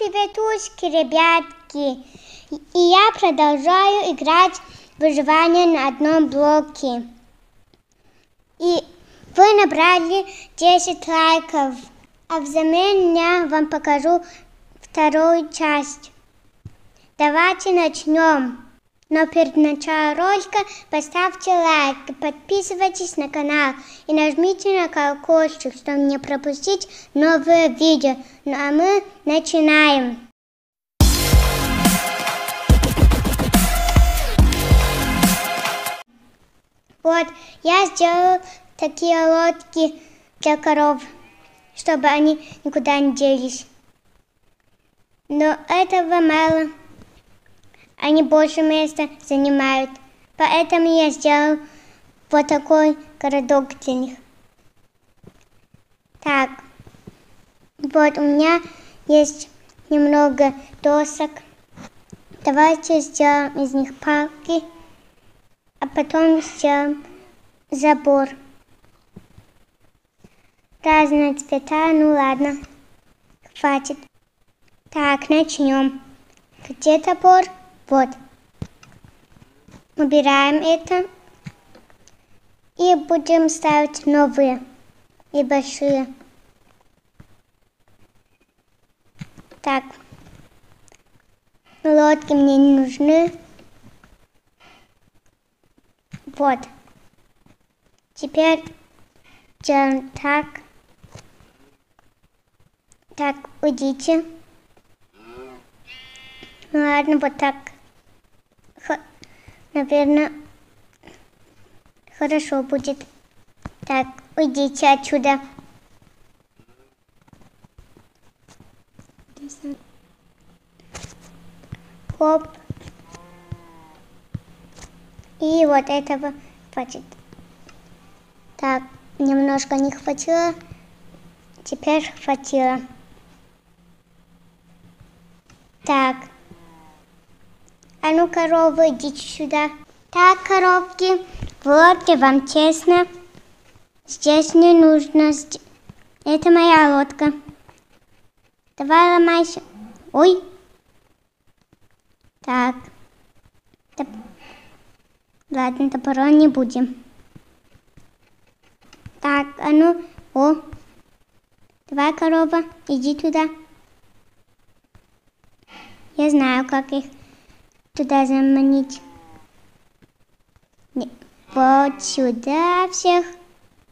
приветушки, ребятки! И я продолжаю играть в выживание на одном блоке. И вы набрали 10 лайков, а взамен я вам покажу вторую часть. Давайте начнем. Но перед началом ролика поставьте лайк, подписывайтесь на канал и нажмите на колокольчик, чтобы не пропустить новые видео. Ну а мы начинаем. Вот, я сделал такие лодки для коров, чтобы они никуда не делись. Но этого мало они больше места занимают. Поэтому я сделал вот такой городок для них. Так, вот у меня есть немного досок. Давайте сделаем из них палки, а потом сделаем забор. Разные цвета, ну ладно, хватит. Так, начнем. Где топор? Вот. Убираем это. И будем ставить новые и большие. Так. Лодки мне не нужны. Вот. Теперь делаем так. Так, уйдите. Ладно, вот так наверное, хорошо будет. Так, уйдите отсюда. Хоп. И вот этого хватит. Так, немножко не хватило. Теперь хватило. Так. А ну, коровы, идите сюда. Так, коровки, вот и вам честно. Здесь не нужно. Это моя лодка. Давай ломайся. Ой. Так. Топ... Ладно, топором не будем. Так, а ну, о. Давай, корова, иди туда. Я знаю, как их туда заманить. Вот сюда всех.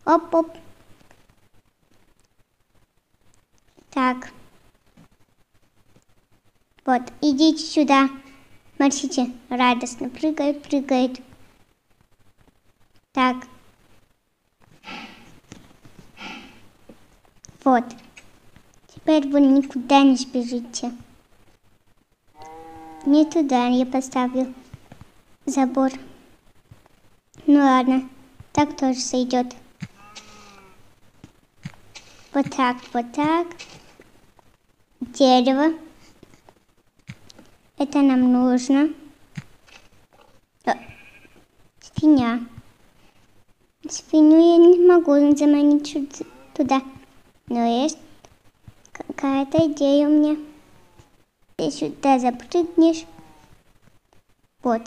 Оп-оп. Так. Вот, идите сюда. Смотрите, радостно прыгает, прыгает. Так. Вот. Теперь вы никуда не сбежите. Не туда я поставил забор. Ну ладно, так тоже сойдет. Вот так, вот так. Дерево. Это нам нужно. О, свинья. Свинью я не могу заманить туда. Но есть какая-то идея у меня. Ты сюда запрыгнешь. Вот.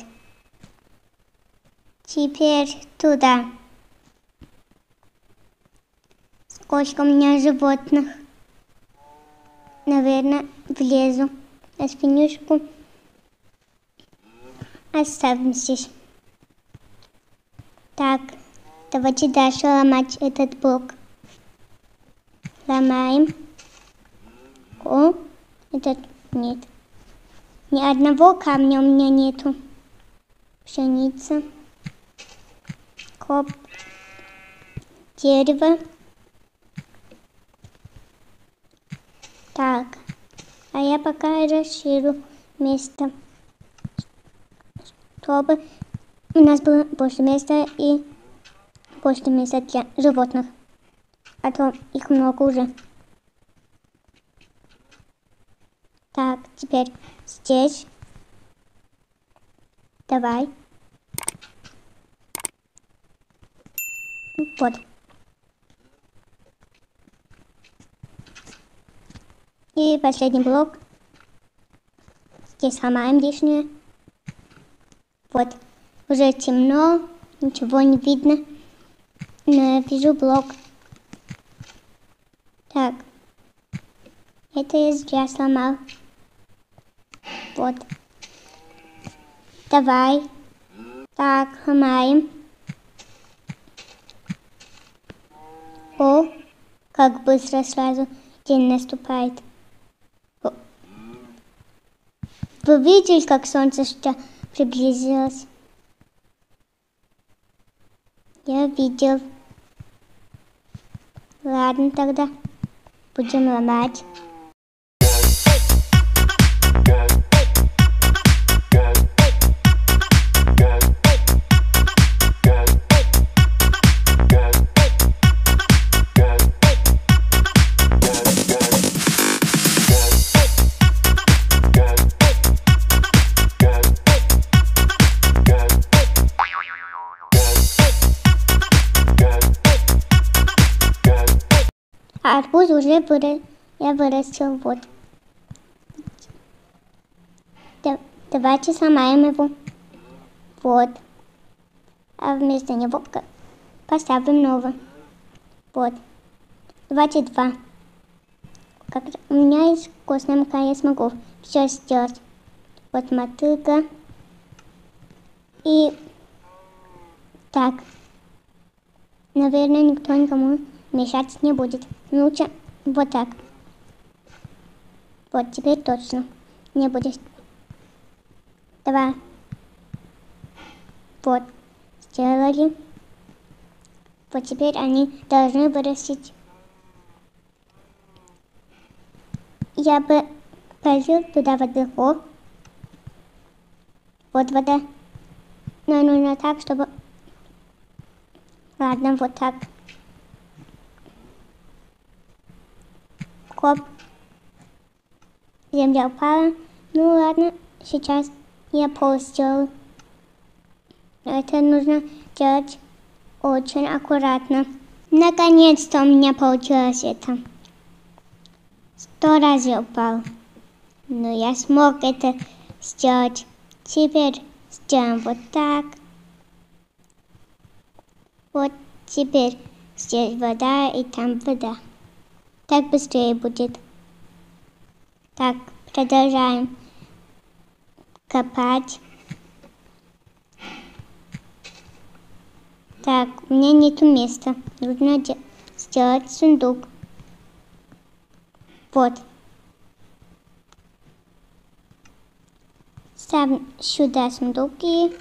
Теперь туда. Сколько у меня животных. Наверное, влезу на спинюшку. Оставим здесь. Так, давайте дальше ломать этот блок. Ломаем. О, этот нет. Ни одного камня у меня нету. Пшеница. Коп. Дерево. Так. А я пока расширю место. Чтобы у нас было больше места и больше места для животных. А то их много уже. Так, теперь здесь. Давай. Вот. И последний блок. Здесь сломаем лишнее. Вот. Уже темно, ничего не видно. Но я вижу блок. Так. Это я зря сломал. Вот. Давай. Так, ломаем. О, как быстро сразу день наступает. О. Вы видели, как солнце что приблизилось? Я видел. Ладно тогда. Будем ломать. Арбуз уже выра... я вырастил вот. Да- Давайте сломаем его. Вот. А вместо него поставим новый. Вот. Давайте два. Как у меня вкусная мука, я смогу все сделать. Вот мотыга. И так. Наверное, никто никому мешать не будет. Лучше вот так. Вот теперь точно не будет. Давай. Вот. Сделали. Вот теперь они должны вырастить. Я бы полил туда водоход. Вот вода. Но нужно так, чтобы... Ладно, вот так. Хоп. Земля упала. Ну ладно, сейчас я пол сделаю. Это нужно делать очень аккуратно. Наконец-то у меня получилось это. Сто раз я упал. Но я смог это сделать. Теперь сделаем вот так. Вот теперь здесь вода и там вода. Так быстрее будет. Так, продолжаем копать. Так, у меня нету места. Нужно де- сделать сундук. Вот. Ставим сюда сундук и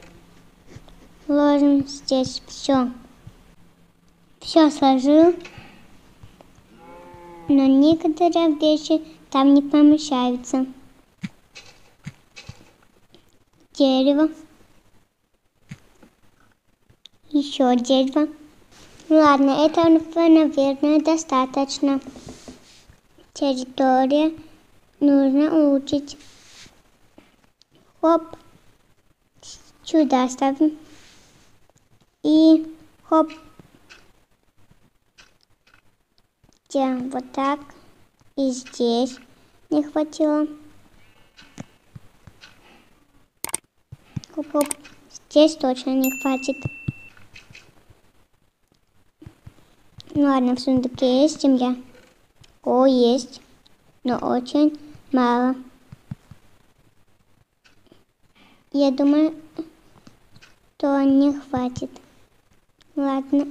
ложим здесь все. Все сложил. Но некоторые вещи там не помещаются. Дерево. Еще дерево. Ладно, это, наверное, достаточно. Территория нужно улучшить. Хоп. Сюда ставим. И хоп. Делаем вот так. И здесь не хватило. Хоп-хоп. Здесь точно не хватит. Ну ладно, в сундуке есть земля. О, есть. Но очень мало. Я думаю, что не хватит. Ладно.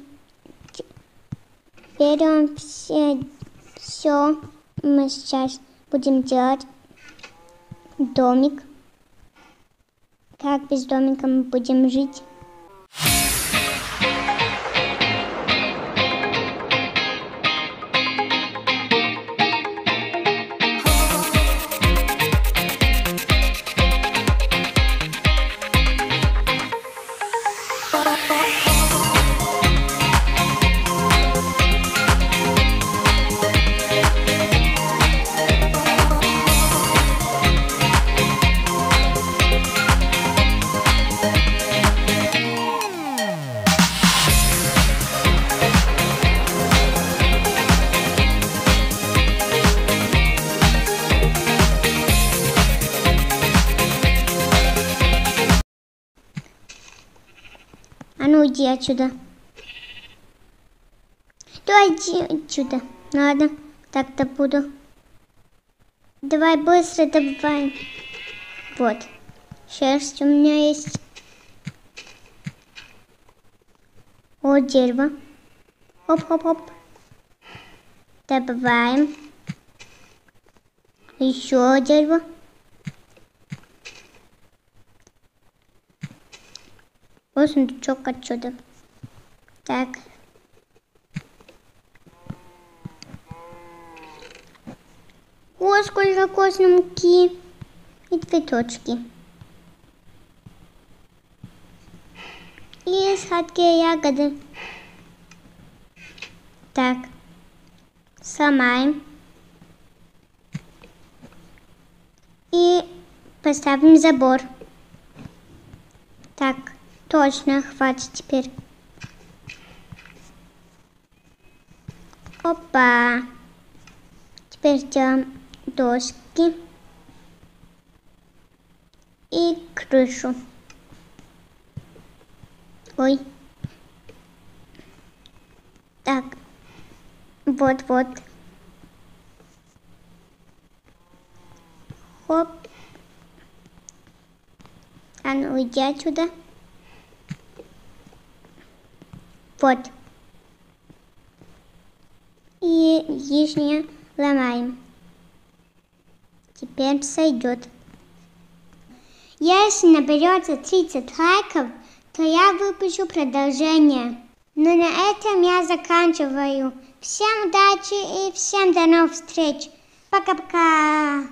Берем все, все. Мы сейчас будем делать домик. Как без домика мы будем жить? Отсюда. Давай иди отсюда. Ладно, так-то буду. Давай быстро добываем. Вот. Шерсть у меня есть. О, дерево. Хоп-хоп-хоп. Добываем. Еще дерево. Вот сундучок отсюда. Так. О, сколько муки. И цветочки. И сладкие ягоды. Так. Сломаем. И поставим забор. Так, точно, хватит теперь. Опа. Теперь сделаем доски и крышу. Ой. Так. Вот-вот. Хоп. А ну, иди отсюда. Вот. И лишнее ломаем. Теперь сойдет. Если наберется 30 лайков, то я выпущу продолжение. Но на этом я заканчиваю. Всем удачи и всем до новых встреч. Пока-пока.